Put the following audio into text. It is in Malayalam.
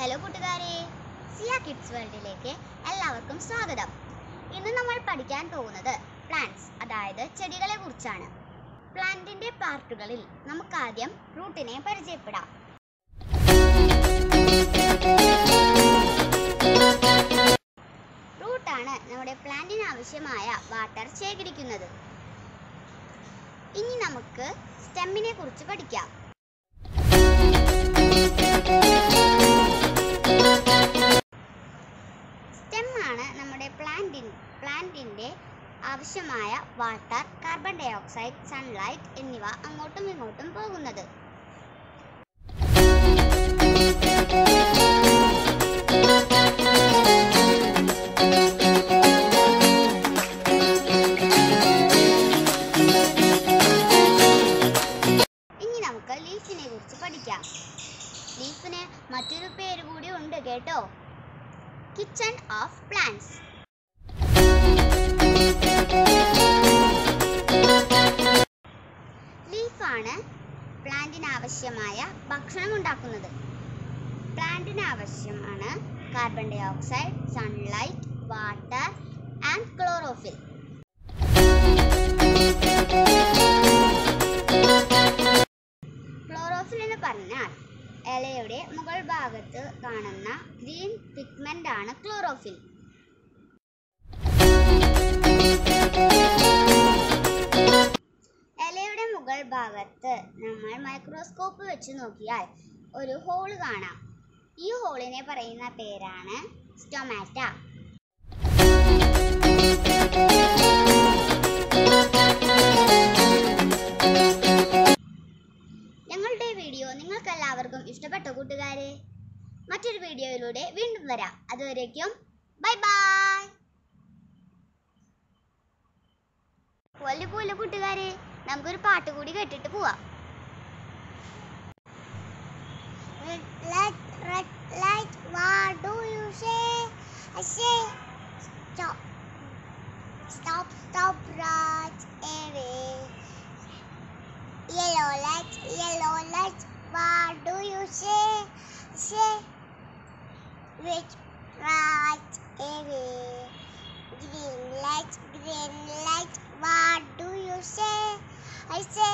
ഹലോ കൂട്ടുകാരെ. സിയ കിഡ്സ് വേൾഡിലേക്ക് എല്ലാവർക്കും സ്വാഗതം. ഇന്ന് നമ്മൾ പഠിക്കാൻ പോകുന്നത് പ്ലാന്റ്സ് അതായത് ചെടികളെ കുറിച്ചാണ്. പ്ലാന്റിന്റെ പാർട്ടുകളിൽ നമുക്കാദ്യം റൂട്ടിനെ പരിചയപ്പെടാം. റൂട്ടാണ് നമ്മുടെ പ്ലാന്റിന് ആവശ്യമായ വാട്ടർ ശേഖരിക്കുന്നത്. ഇനി നമുക്ക് സ്റ്റെമ്മിനെ കുറിച്ച് പഠിക്കാം. സ്റ്റെം ആണ് നമ്മുടെ പ്ലാന്റിൻ പ്ലാന്റിന്റെ ആവശ്യമായ water carbon dioxide sunlight എന്നിവ അങ്ങോട്ടും ഇങ്ങോട്ടും പോകുന്നത്. ഇനി നമുക്ക് ലീഫിനെ കുറിച്ച് പഠിക്കാം. ലീഫിന് മറ്റൊരു പേര് കൂടി ഉണ്ട് കേട്ടോ. കിച്ചൺ ഓഫ് പ്ലാന്റ്സ് ലീഫാണ് പ്ലാന്റിന് ആവശ്യമായ ഭക്ഷണം ഉണ്ടാക്കുന്നത് പ്ലാന്റിന് ആവശ്യമാണ് carbon dioxide sunlight water and chlorophyll ഇലയുടെ മുകൾ ഭാഗത്ത് കാണുന്ന ഗ്രീൻ പിഗ്മെന്റ് ആണ് ക്ലോറോഫിൽ. ഇലയുടെ മുകൾ ഭാഗത്ത് നമ്മൾ മൈക്രോസ്കോപ്പ് വെച്ച് നോക്കിയാൽ ഒരു ഹോൾ കാണാം. ഈ ഹോളിനെ പറയുന്ന പേരാണ് സ്റ്റൊമാറ്റ. വീഡിയോ നിങ്ങൾക്ക് എല്ലാവർക്കും ഇഷ്ടപ്പെട്ട കൂട്ടുകാരെ മറ്റൊരു വീഡിയോയിലൂടെ വീണ്ടും വരാം. അതുവരേക്കും ബൈ ബൈ. പോലെ പോലെ കൂട്ടുകാരെ നമുക്കൊരു പാട്ട് കൂടി കേട്ടിട്ട് പോവാം. Stop, stop right away. What do you say? Say, wait right away. Green light, green light, what do you say? I say,